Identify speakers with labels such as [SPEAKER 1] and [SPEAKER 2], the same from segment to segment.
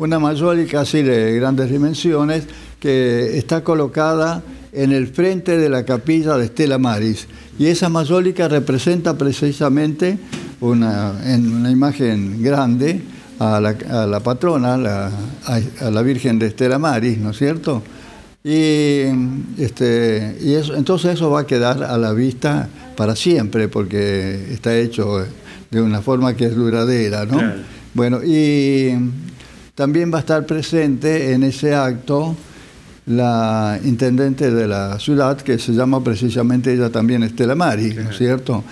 [SPEAKER 1] una mayólica así de grandes dimensiones que está colocada en el frente de la capilla de Estela Maris. Y esa mayólica representa precisamente una, en una imagen grande a la, patrona, a, la Virgen de Estela Maris, ¿no es cierto? Y, este, y eso, entonces eso va a quedar a la vista para siempre, porque está hecho de una forma que es duradera, ¿no? Bueno, y también va a estar presente en ese acto la intendente de la ciudad, que se llama precisamente ella también Estela Mari, ¿no es cierto?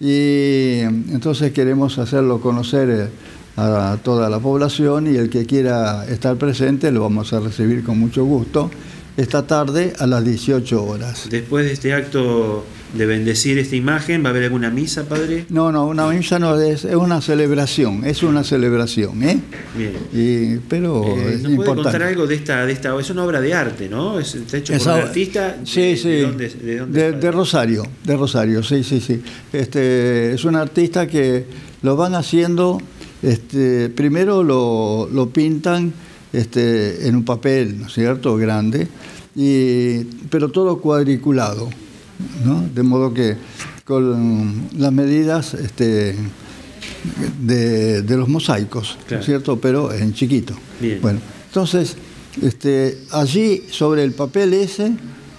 [SPEAKER 1] Y entonces queremos hacerlo conocer eh, a toda la población y el que quiera estar presente lo vamos a recibir con mucho gusto esta tarde a las 18 horas.
[SPEAKER 2] Después de este acto de bendecir esta imagen, ¿va a haber alguna misa, padre?
[SPEAKER 1] No, no, una misa no es, es una celebración, es una celebración, ¿eh?
[SPEAKER 2] Bien.
[SPEAKER 1] Y, pero
[SPEAKER 2] eh, ¿nos puede contar algo de esta, de esta, es una obra de arte, ¿no? está hecho por un artista.
[SPEAKER 1] Sí, sí. ¿de, Rosario, de Rosario, sí, sí, sí. Este, es un artista que lo van haciendo, este, primero lo, lo pintan este, en un papel, ¿no es cierto?, grande, y, pero todo cuadriculado, ¿no? De modo que con las medidas este, de, los mosaicos, ¿no es cierto?, pero en chiquito. Bueno, entonces, este, allí sobre el papel ese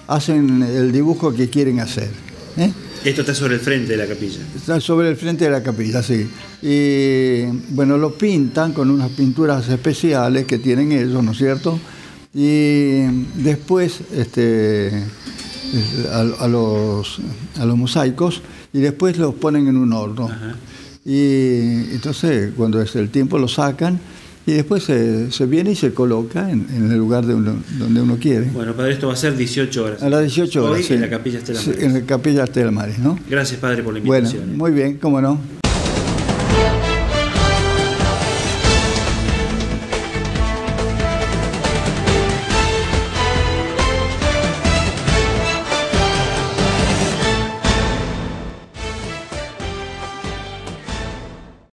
[SPEAKER 1] hacen el dibujo que quieren hacer. ¿eh?
[SPEAKER 2] Esto está sobre el frente de la capilla.
[SPEAKER 1] Está sobre el frente de la capilla, sí. Y bueno, lo pintan con unas pinturas especiales que tienen ellos, ¿no es cierto? Y después este, a, los, a los mosaicos y después los ponen en un horno. Y entonces cuando es el tiempo lo sacan y después se, viene y se coloca en, el lugar de donde uno quiere.
[SPEAKER 2] Bueno, padre, esto va a ser 18 horas.
[SPEAKER 1] A las 18 horas.
[SPEAKER 2] Hoy en la capilla Estela Maris.
[SPEAKER 1] en la capilla Estela Maris, ¿no?
[SPEAKER 2] Gracias, padre, por la invitación.
[SPEAKER 1] Bueno, muy bien, cómo no.